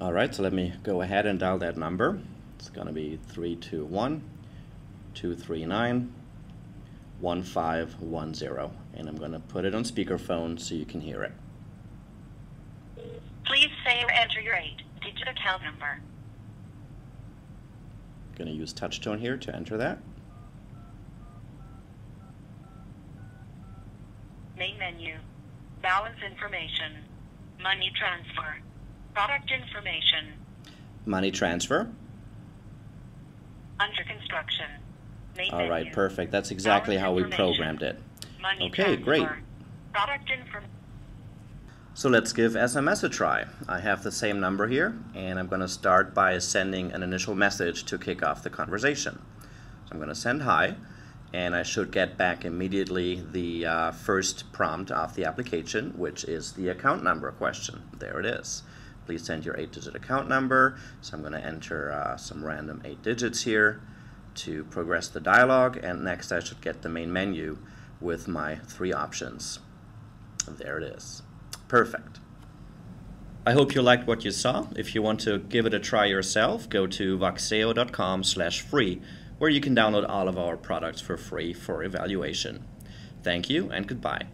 All right, so let me go ahead and dial that number. It's going to be 321 239 1510. And I'm going to put it on speakerphone so you can hear it. Please say or enter your eight-digit account number. Going to use touch tone here to enter that. Main menu. Balance information. Money transfer. Product information. Money transfer. Under construction. Main All right, menu. perfect. That's exactly Balance how we programmed it. Money Okay, transfer. great. Product information. So let's give SMS a try. I have the same number here, and I'm going to start by sending an initial message to kick off the conversation. So I'm going to send hi, and I should get back immediately the uh, first prompt of the application, which is the account number question. There it is. Please send your eight-digit account number. So I'm going to enter uh, some random eight digits here to progress the dialogue, and next I should get the main menu with my three options. There it is. Perfect. I hope you liked what you saw. If you want to give it a try yourself, go to voxeo.com slash free, where you can download all of our products for free for evaluation. Thank you and goodbye.